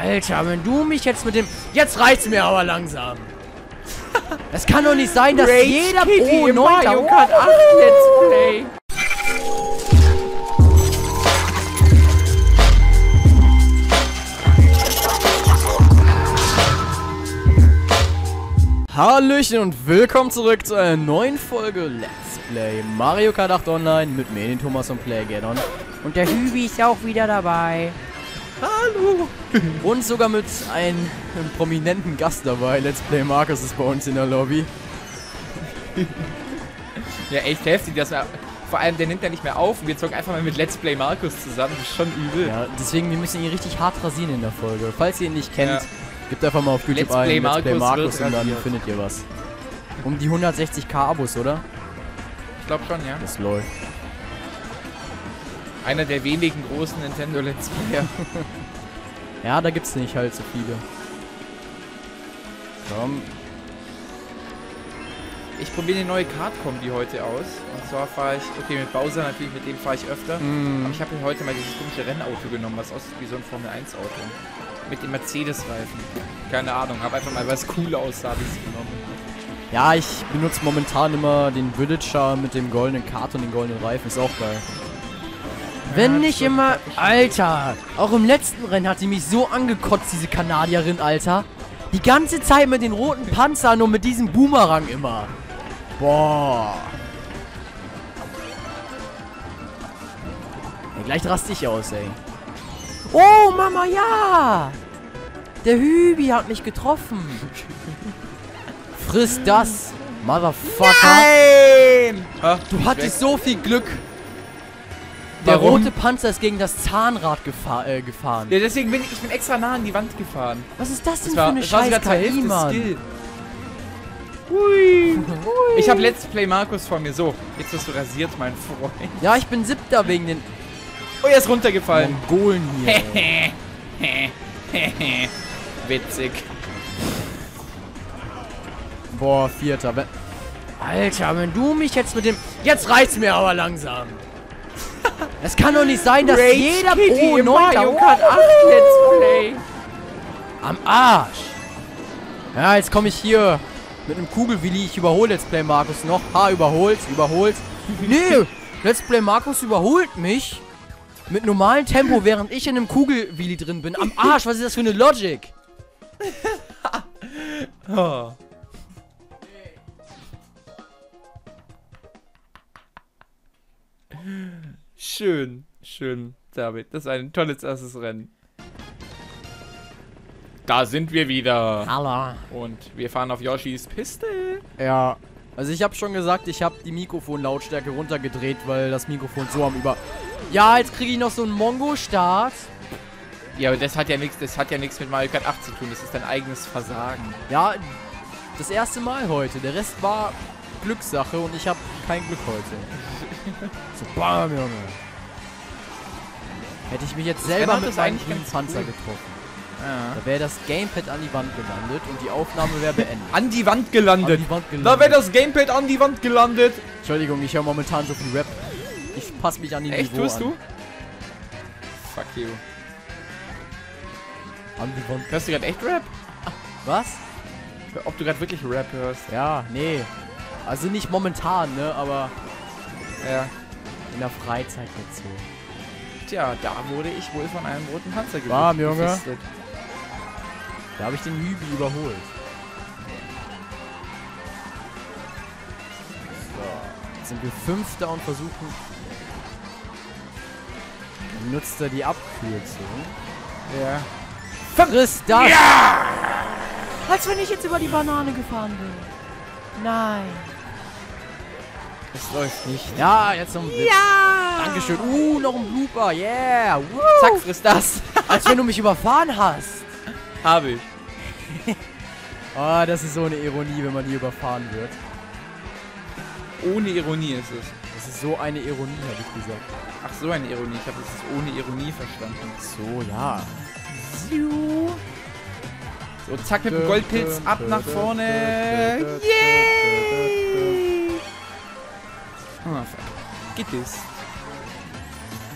Alter, wenn du mich jetzt mit dem... Jetzt reicht's mir aber langsam. Das kann doch nicht sein, dass Rage jeder Kitty 9. Mario Kart 8 Let's Play. Hallöchen und willkommen zurück zu einer neuen Folge Let's Play Mario Kart 8 Online mit mir, den Thomas und Playgaddon. Und der Hübi ist auch wieder dabei. Hallo. Und sogar mit einem prominenten Gast dabei. Let's Play Markus ist bei uns in der Lobby. Ja, echt heftig. Das war, vor allem, der nimmt ja nicht mehr auf. Und wir zocken einfach mal mit Let's Play Markus zusammen. Das ist schon übel. Ja, deswegen, wir müssen ihn richtig hart rasieren in der Folge. Falls ihr ihn nicht kennt, Ja. gebt einfach mal auf YouTube Let's ein Play Let's Play Markus und dann rasiert. findet ihr was. Um die 160k Abos, oder? Ich glaube schon, ja. Das läuft. Einer der wenigen großen Nintendo Let's Player. Ja, da gibt's nicht halt so viele. Komm. Ich probiere eine neue Kart-Kombi heute aus. Und zwar fahre ich, okay, mit Bowser natürlich, mit dem fahre ich öfter. Mm. Aber ich habe mir heute mal dieses komische Rennauto genommen, was aussieht wie so ein Formel-1-Auto. Mit dem Mercedes-Reifen. Keine Ahnung, habe einfach mal was cool aussah, habe ich genommen. Ja, ich benutze momentan immer den Villager mit dem goldenen Kart und den goldenen Reifen. Ist auch geil. Wenn nicht immer... Alter! Auch im letzten Rennen hat sie mich so angekotzt, diese Kanadierin, Alter. Die ganze Zeit mit den roten Panzern und mit diesem Boomerang immer. Boah. Ey, gleich raste ich aus, ey. Oh, Mama, ja! Der Hübi hat mich getroffen. Friss das, Motherfucker. Nein! Du hattest so viel Glück. Der Warum? rote Panzer ist gegen das Zahnrad gefahr, äh, gefahren. Ja, deswegen bin ich, ich bin extra nah an die Wand gefahren. Was ist das denn Das für war, eine das war sogar scheiß KI, Mann? Skill. Hui. Ich habe Let's Play Markus vor mir. So, jetzt wirst du rasiert, mein Freund. Ja, ich bin siebter wegen den Oh, er ist runtergefallen. Mongolen hier. Witzig. Boah, vierter. Alter, wenn du mich jetzt mit dem... Jetzt reicht's mir aber langsam. Es kann doch nicht sein, dass Rage jeder Kitty pro im 9. Mario Kart 8 Let's Play. Am Arsch. Ja, jetzt komme ich hier mit einem Kugelwilli. Ich überhole Let's Play Markus noch. Ha, überholt, überholt. Nee, Let's Play Markus überholt mich mit normalem Tempo, während ich in einem Kugelwilli drin bin. Am Arsch, was ist das für eine Logik? Oh. Schön, schön, David. Das ist ein tolles erstes Rennen. Da sind wir wieder. Hallo. Und wir fahren auf Yoshis Piste. Ja. Also ich habe schon gesagt, ich habe die Mikrofonlautstärke runtergedreht, weil das Mikrofon so am über... Ja, jetzt kriege ich noch so einen Mongo-Start. Ja, aber das hat ja nichts, das hat ja nichts mit Mario Kart 8 zu tun. Das ist dein eigenes Versagen. Ja, das erste Mal heute. Der Rest war Glückssache und ich habe kein Glück heute. so, bam, Junge. Hätte ich mich jetzt selber mit meinem grünen Panzer cool. getroffen. Ja. Da wäre das Gamepad an die Wand gelandet und die Aufnahme wäre beendet. An die Wand An gelandet. die Wand Da gelandet. wäre das Gamepad an die Wand gelandet. Entschuldigung, ich höre momentan so viel Rap. Ich passe mich an die Echt, Niveau tust an. du? Fuck you. An die Wand. Hörst du gerade echt Rap? Was? Ob du gerade wirklich Rap hörst? Ja, nee. Also nicht momentan, ne, aber Ja. in der Freizeit jetzt so. Tja, da wurde ich wohl von einem roten Panzer ge- Warm, Junge. gefistet. Da habe ich den Hübi überholt. So, jetzt sind wir Fünfter und versuchen... Dann nutzt er die Abkürzung. Ja. Friss das! Ja! Als wenn ich jetzt über die Banane gefahren bin. Nein. Das läuft nicht. Ja, jetzt noch ein Witz. Ja! Dankeschön. Uh, noch ein Blooper. Yeah. Woo. Zack, friss das. Als wenn du mich überfahren hast. Habe ich. Oh, das ist so eine Ironie, wenn man hier überfahren wird. Ohne Ironie ist es. Das ist so eine Ironie, habe ich gesagt. Ach, so eine Ironie. Ich habe es ohne Ironie verstanden. So, ja. So, zack, mit dem Goldpilz ab nach vorne. Yay! Geht es.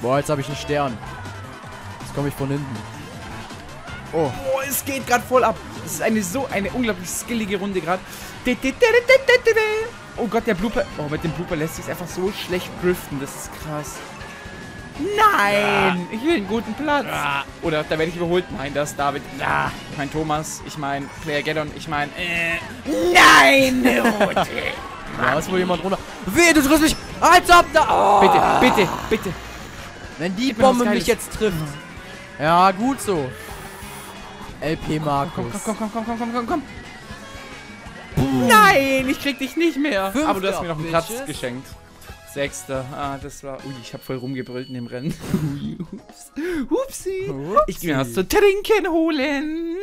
Boah, jetzt habe ich einen Stern. Jetzt komme ich von hinten. Oh. Oh, es geht gerade voll ab. Es ist eine so eine unglaublich skillige Runde gerade. Oh Gott, der Blooper. Oh, mit dem Blooper lässt sich einfach so schlecht driften. Das ist krass. Nein! Ich will einen guten Platz. Oder da werde ich überholt. Nein, das ist David. Ja. Ich meine Thomas. Ich meine Player Geddon. Ich meine. Äh. Nein! Rote. Da ist wohl jemand runter. Weh, du triffst mich. Als ob da. Oh. bitte, bitte, bitte. Wenn die Gib Bombe mich jetzt trifft. Ja, gut so. LP Komm, Markus. komm, komm, komm, komm, komm, komm, komm. Nein, ich krieg dich nicht mehr. Fünfter, Aber du hast mir noch einen Platz Bitches. geschenkt. Sechster. Ah, das war. Ui, ich habe voll rumgebrüllt in dem Rennen. Ups. Upsi. Ich geh mir was zu trinken holen.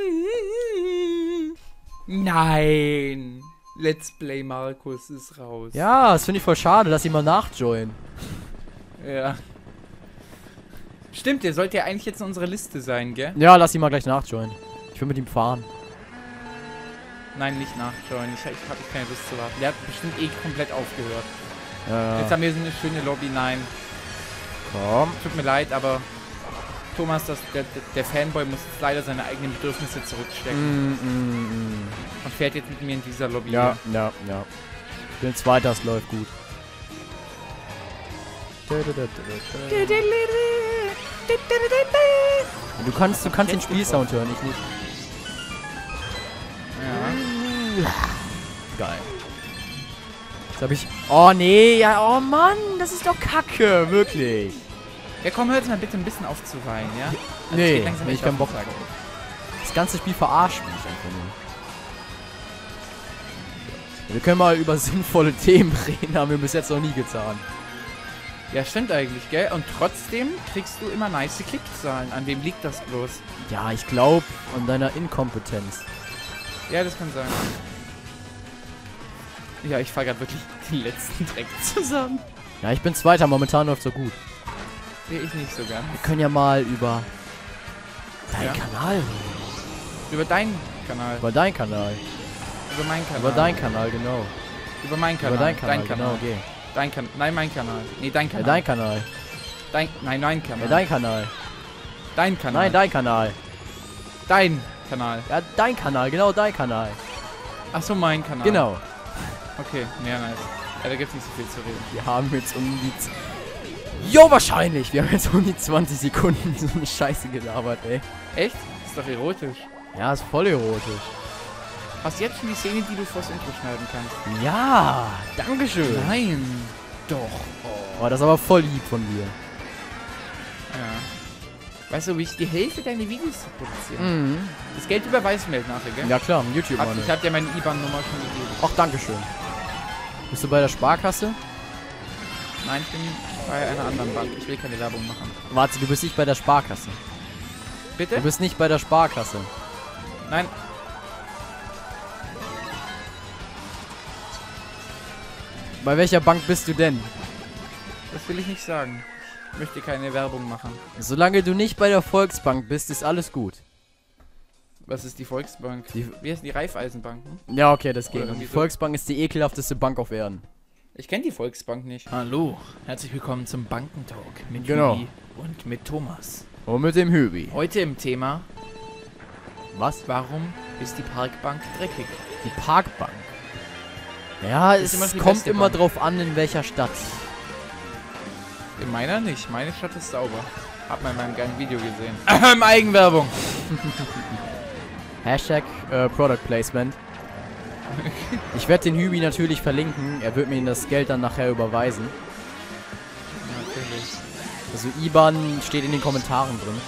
Nein. Let's Play Markus ist raus. Ja, das finde ich voll schade. Lass ihn mal nachjoinen. Ja. Stimmt, der sollte ja eigentlich jetzt in unserer Liste sein, gell? Ja, lass ihn mal gleich nachjoinen. Ich will mit ihm fahren. Nein, nicht nachschauen. Ich, ich habe keine Lust zu warten. Der hat bestimmt eh komplett aufgehört. Ja, Jetzt haben wir so eine schöne Lobby. Nein. komm. Tut mir leid, aber Thomas, das, der, der Fanboy muss jetzt leider seine eigenen Bedürfnisse zurückstecken Mm, mm, und fährt jetzt mit mir in dieser Lobby. mm. Ja, ja, ja. Ich bin Zweiter, es läuft gut. Du kannst, du kannst den Spielsound hören, ich nicht. Ja. Geil. Jetzt hab ich. Oh nee, ja, oh Mann, das ist doch Kacke, wirklich. Ja, komm, hör jetzt mal bitte ein bisschen auf zu weinen, ja? Also Nee, nee, ich keinen auf Bock. Sack. Das ganze Spiel verarscht mich einfach nur. Wir können mal über sinnvolle Themen reden, haben wir bis jetzt noch nie getan. Ja, stimmt eigentlich, gell? Und trotzdem kriegst du immer nice Klickzahlen. An wem liegt das bloß? Ja, ich glaube an deiner Inkompetenz. Ja, das kann sein. Ja, ich fahr grad wirklich den letzten Dreck zusammen. Ja, ich bin Zweiter, momentan läuft so gut. Sehe ich nicht so gern. Wir können ja mal über deinen Ja. Kanal reden. Über deinen Kanal. Über deinen Kanal. Über meinen Kanal. Über deinen Kanal, genau. Über meinen Kanal. Über deinen Kanal, Dein Kanal. genau, okay. Dein Kanal. Nein, mein Kanal. Nee, dein Ja, Kanal. dein Kanal. Dein, nein, mein Kanal. Ja, dein Kanal. dein Kanal. Nein, dein Kanal. dein Kanal. Ja, dein Kanal, genau dein Kanal. Ach so, mein Kanal. Genau. Okay, ja, nice. Ja, da gibt's nicht so viel zu reden. Wir haben jetzt um die... Jo, wahrscheinlich. Wir haben jetzt um die 20 Sekunden so eine Scheiße gelabert, ey. Echt? Ist doch erotisch. Ja, ist voll erotisch. Hast du jetzt schon die Szene, die du vors Intro schneiden kannst? Ja, dankeschön. Nein. Doch. Oh, das ist aber voll lieb von dir. Ja. Weißt du, wie ich die Hälfte deiner Videos produziere? Mhm. Das Geld überweist mir halt nachher, gell? Ja klar, YouTube Mann. ich hab dir meine IBAN-Nummer schon gegeben. Ach, dankeschön. Bist du bei der Sparkasse? Nein, ich bin bei einer anderen Bank. Ich will keine Werbung machen. Warte, du bist nicht bei der Sparkasse. Bitte? Du bist nicht bei der Sparkasse. Nein. Bei welcher Bank bist du denn? Das will ich nicht sagen. Ich möchte keine Werbung machen. Solange du nicht bei der Volksbank bist, ist alles gut. Was ist die Volksbank? Die- Wie heißt die Raiffeisenbank? Hm? Ja, okay, das geht. Die. Volksbank ist die ekelhafteste Bank auf Erden. Ich kenne die Volksbank nicht. Hallo, herzlich willkommen zum Bankentalk mit Genau. Juli und mit Thomas. Und mit dem Hübi. Heute im Thema, Was? warum ist die Parkbank dreckig? Die Parkbank. Ja, ist es immer kommt immer Bank. drauf an, in welcher Stadt. In meiner nicht. Meine Stadt ist sauber. Hab mal in meinem geilen Video gesehen. Ähm, Eigenwerbung. Hashtag äh, Product Placement. Ich werde den Hübi natürlich verlinken. Er wird mir das Geld dann nachher überweisen. Natürlich. Also IBAN steht in den Kommentaren drin.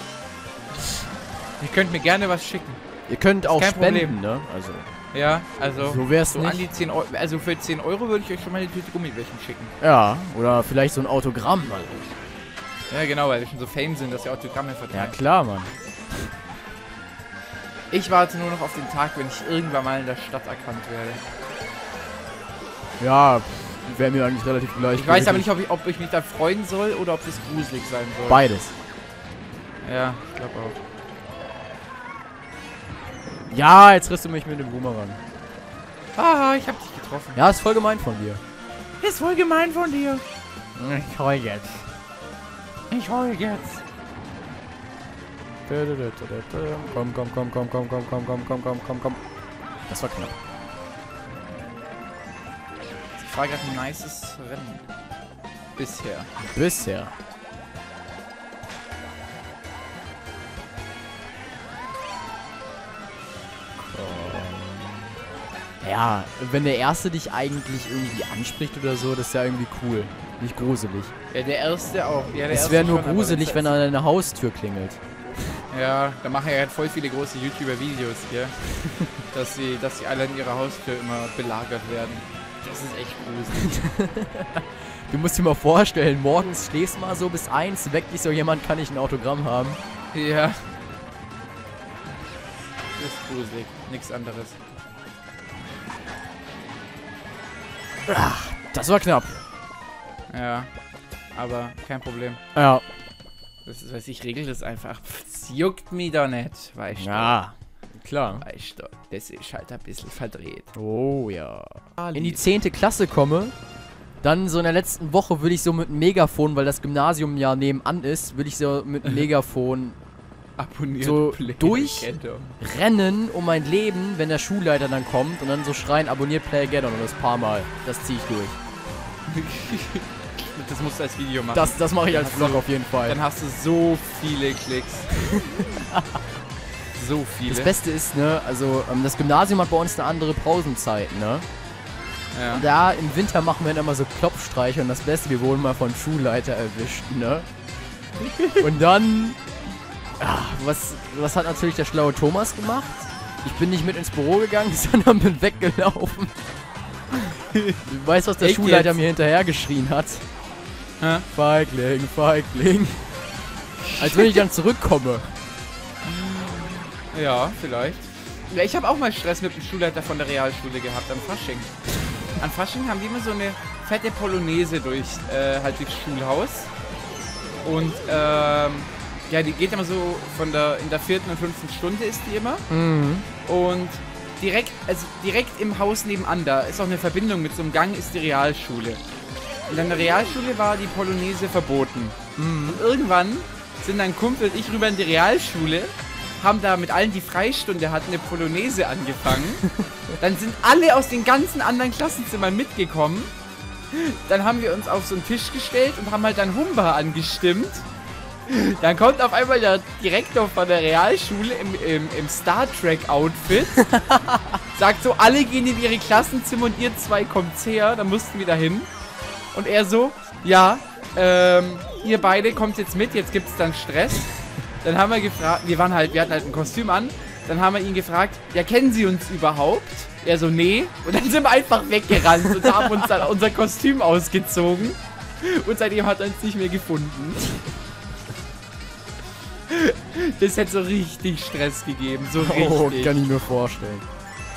Ihr könnt mir gerne was schicken. Ihr könnt auch spenden, Problem. ne? Also, Ja, also so wär's so an nicht. die 10 Euro. Also für 10 Euro würde ich euch schon mal eine Tüte Gummibärchen schicken. Ja, oder vielleicht so ein Autogramm. Also. Ja, genau, weil wir schon so fame sind, dass wir Autogramme Ja, verteilen. klar, Mann. Ich warte nur noch auf den Tag, wenn ich irgendwann mal in der Stadt erkannt werde. Ja, wäre mir eigentlich relativ gleich. Ich weiß aber nicht, ob ich, ob ich mich da freuen soll oder ob das gruselig sein soll. Beides. Ja, ich glaube auch. Ja, jetzt riss du mich mit dem Boomerang. Ah, ich hab dich getroffen. Ja, ist voll gemein von dir. Ist voll gemein von dir. Ich heul jetzt. Ich heul jetzt. Komm, komm, komm, komm, komm, komm, komm, komm, komm, komm, komm, komm. Das war knapp. Ich war gerade ein nices Rennen. Bisher. Bisher. Komm. Ja, wenn der Erste dich eigentlich irgendwie anspricht oder so, das ist ja irgendwie cool. Nicht gruselig. Ja, der erste auch. Ja, der Es wäre nur gruselig, wenn an deine Haustür klingelt. Ja, da machen ja halt voll viele große YouTuber-Videos hier, dass sie, dass sie alle an ihrer Haustür immer belagert werden. Das ist echt gruselig. Du musst dir mal vorstellen, morgens schläfst mal so bis eins, weckt dich so jemand, kann ich ein Autogramm haben. ja. Das ist gruselig. Nichts anderes. Das war knapp. Ja. Aber kein Problem. Ja. Das ist, weiß ich, regel das einfach. Das juckt mich doch nicht. Weißt du? Ja, klar. Weißt du, das ist halt ein bisschen verdreht. Oh ja. In die 10. Klasse komme, dann so in der letzten Woche würde ich so mit einem Megafon, weil das Gymnasium ja nebenan ist, würde ich so mit einem Megafon Abonniert so Play durch- Kendo. rennen um mein Leben, wenn der Schulleiter dann kommt und dann so schreien, abonniert Play Again und das paar Mal. Das ziehe ich durch. Das musst du als Video machen. Das, das mache ich als Ach Vlog auf jeden Fall. Dann hast du so viele Klicks. so viele. Das Beste ist, ne, also ähm, das Gymnasium hat bei uns eine andere Pausenzeit, ne? ja. Und da im Winter machen wir dann immer so Klopfstreiche und das Beste, wir wurden mal von Schulleiter erwischt, ne? Und dann, ah, was, was hat natürlich der schlaue Thomas gemacht? Ich bin nicht mit ins Büro gegangen, sondern bin weggelaufen. Du weißt, was der Echt Schulleiter jetzt? mir hinterher geschrien hat? Hä? Feigling, Feigling. Als wenn ich dann zurückkomme. Ja, vielleicht. Ja, ich habe auch mal Stress mit dem Schulleiter von der Realschule gehabt am Fasching. An Fasching haben die immer so eine fette Polonaise durch, äh, halt durchs Schulhaus. Und, ähm, ja, die geht immer so von der, in der vierten und fünften Stunde ist die immer. Mhm. Und direkt, also direkt im Haus nebenan, da ist auch eine Verbindung mit so einem Gang, ist die Realschule. Und an der Realschule war die Polonaise verboten. Mhm. Und irgendwann sind dann Kumpel und ich rüber in die Realschule, haben da mit allen, die Freistunde hatten, eine Polonaise angefangen. dann sind alle aus den ganzen anderen Klassenzimmern mitgekommen. Dann haben wir uns auf so einen Tisch gestellt und haben halt dann Humba angestimmt. Dann kommt auf einmal der Direktor von der Realschule im, im, im Star Trek Outfit. sagt so, alle gehen in ihre Klassenzimmer und ihr zwei kommt her. Dann mussten wir da hin. Und er so, ja, ähm, ihr beide kommt jetzt mit, jetzt gibt's dann Stress. Dann haben wir gefragt, wir waren halt, wir hatten halt ein Kostüm an. Dann haben wir ihn gefragt, ja, kennen Sie uns überhaupt? Er so, nee. Und dann sind wir einfach weggerannt und haben uns dann unser Kostüm ausgezogen. Und seitdem hat er uns nicht mehr gefunden. Das hätte so richtig Stress gegeben, so Oh, richtig. kann ich mir vorstellen.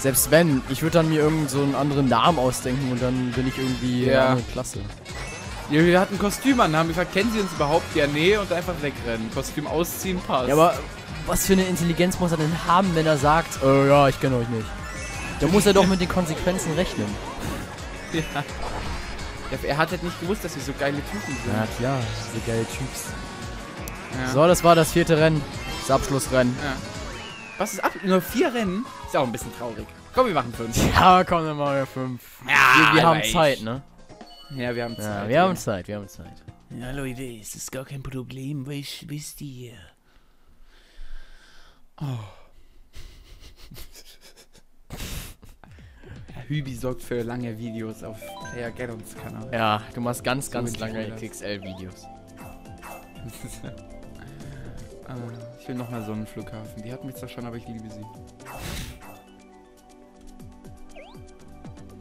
Selbst wenn, ich würde dann mir irgend so einen anderen Namen ausdenken und dann bin ich irgendwie Ja. anderen Klasse. Ja, wir hatten Kostüm an, haben gefragt, kennen Sie uns überhaupt? Ja, nee, und einfach wegrennen. Kostüm ausziehen, passt. Ja, aber was für eine Intelligenz muss er denn haben, wenn er sagt, äh, ja, ich kenne euch nicht? Da muss er doch mit den Konsequenzen rechnen. Ja. Ja, er hat halt nicht gewusst, dass wir so geile Typen sind. Ja, klar, diese geile Typs. Ja. So, das war das vierte Rennen. Das Abschlussrennen. Ja. Was ist ab? Nur vier Rennen? Ist auch ein bisschen traurig. Komm, wir machen fünf. Ja, komm, dann machen wir fünf. wir wir haben Zeit, ne? Ja, wir haben Ja, Zeit. wir haben Zeit, wir haben Zeit. Ja, Leute, es ist gar kein Problem, wisst, wisst ihr. Oh. Hübi sorgt für lange Videos auf Player Gallons Kanal. Ja, du machst ganz, So ganz ich lange mir Äh, ich will nochmal Sonnenflughafen. Die hatten mich zwar schon, aber ich liebe sie.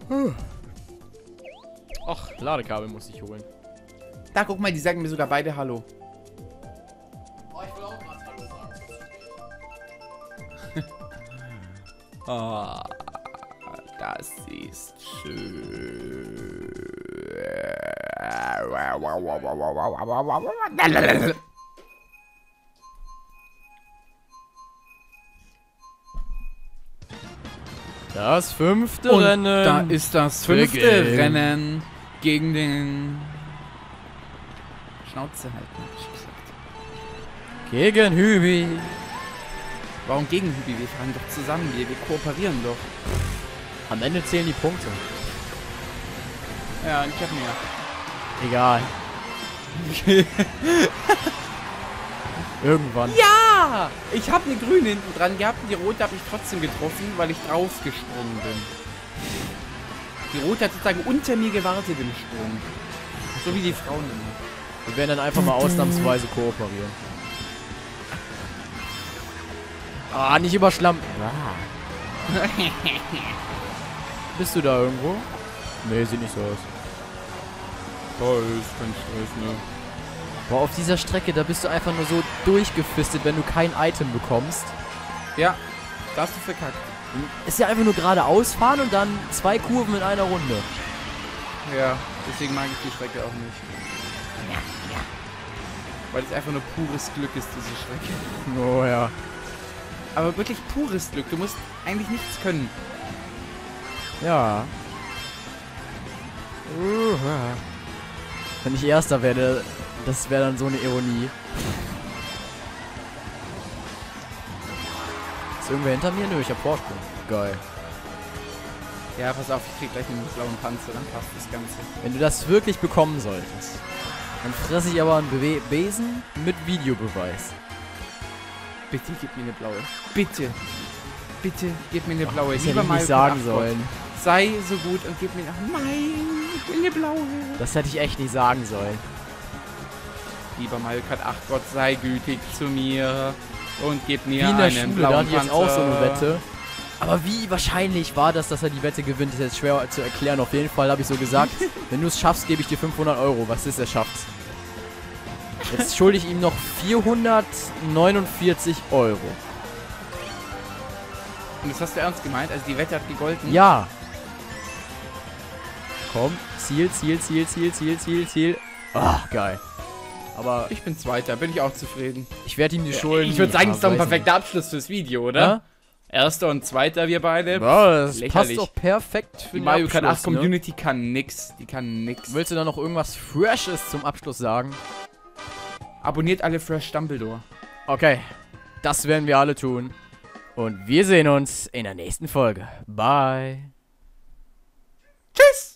Huh. Och, Ladekabel muss ich holen. Da, guck mal, die sagen mir sogar beide Hallo. Oh, ich will auch mal Hallo sagen. oh, das ist schön. Das fünfte Und Rennen. da ist das fünfte Beginnt. Rennen gegen den Schnauze halten, hab ich gesagt. Gegen Hübi. Warum gegen Hübi? Wir fahren doch zusammen, wir, wir kooperieren doch. Am Ende zählen die Punkte. Ja, ich hab mehr. Egal. Irgendwann. Ja! Ich habe eine grüne hinten dran gehabt und die rote habe ich trotzdem getroffen, weil ich draufgesprungen bin. Die rote hat sozusagen unter mir gewartet im Sprung. So wie die Frauen immer. Wir werden dann einfach mal ausnahmsweise kooperieren. Ah, nicht überschlampen. Ah. Bist du da irgendwo? Nee, sieht nicht so aus. Oh, ist kein Stress, ne? Boah, auf dieser Strecke, da bist du einfach nur so durchgefistet, wenn du kein Item bekommst. Ja, da hast du verkackt. Ist ja einfach nur geradeaus fahren und dann zwei Kurven in einer Runde. Ja, deswegen mag ich die Strecke auch nicht. Weil es einfach nur pures Glück ist, diese Strecke. Oh ja. Aber wirklich pures Glück. Du musst eigentlich nichts können. Ja. Uh, Wenn ich Erster werde, das wäre dann so eine Ironie. Ist irgendwer hinter mir? Nö, ich hab Vorsprung. Geil. Ja, pass auf, ich krieg gleich einen blauen Panzer, dann passt das Ganze. Wenn du das wirklich bekommen solltest, dann fresse ich aber einen Be Besen mit Videobeweis. Bitte gib mir eine blaue. Bitte. Bitte gib mir eine blaue. Das hätte Lieber ich nicht sagen sollen. Sei so gut und gib mir noch. Nein, ich will eine blaue. Das hätte ich echt nicht sagen sollen. Lieber Mario Kart 8 Gott, sei gütig zu mir und gib mir Wie in der einen Schule, da blauen ich jetzt auch so eine Wette. Aber wie wahrscheinlich war das, dass er die Wette gewinnt, ist jetzt schwer zu erklären. Auf jeden Fall habe ich so gesagt, wenn du es schaffst, gebe ich dir 500 Euro. Was ist, er schafft's. Jetzt schulde ich ihm noch 449 Euro. Und das hast du ernst gemeint? Also die Wette hat gegolten? Ja. Komm, Ziel, Ziel, Ziel, Ziel, Ziel, Ziel, Ziel. Ah, geil. Aber Ich bin Zweiter, bin ich auch zufrieden. ich werde ihm die Schulden... Ich würde sagen, das ist doch ein perfekter Abschluss fürs Video, nicht. oder? Ja? Erster und Zweiter, wir beide. Ja, das Lächerlich. passt doch perfekt für Die Mario Kart 8 Abschluss, ne? Community kann nix. Die kann nix. Willst du da noch irgendwas Freshes zum Abschluss sagen? Abonniert alle Fresh Dumbledore. Okay, das werden wir alle tun. Und wir sehen uns in der nächsten Folge. Bye. Tschüss!